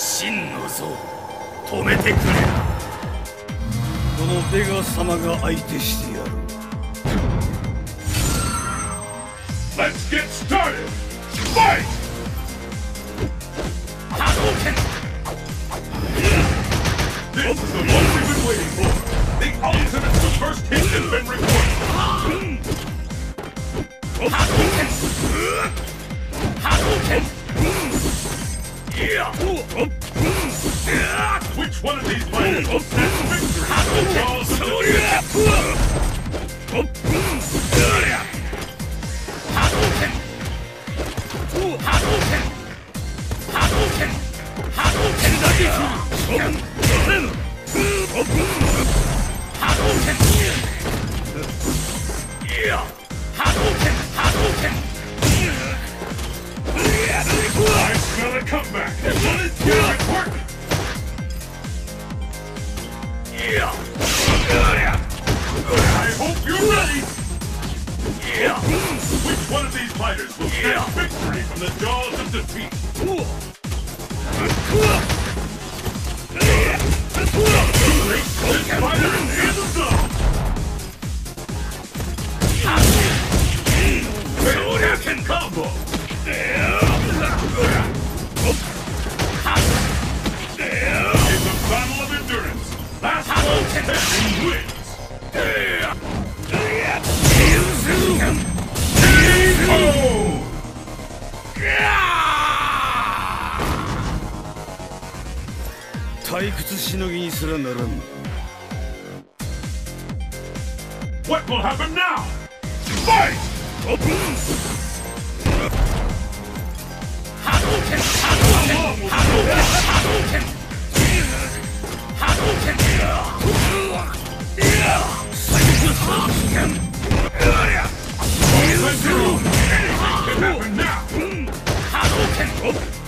真の像止めてくれこのベガ様が相手してやる Let's get started! Fight! Which one of these fighters will set victory from the jaws of defeat? Hadouken! Hadouken! Hadouken! Hadouken! Hadouken! Yeah! I hope you're ready! Yeah! Which one of these fighters will snatch victory from the jaws of defeat? 退屈しのぎにすらならん What will happen now? Fight! Open! Hadouken! Hadouken! Hadouken! Hadouken! Anything can happen now! Hadouken! Hadouken!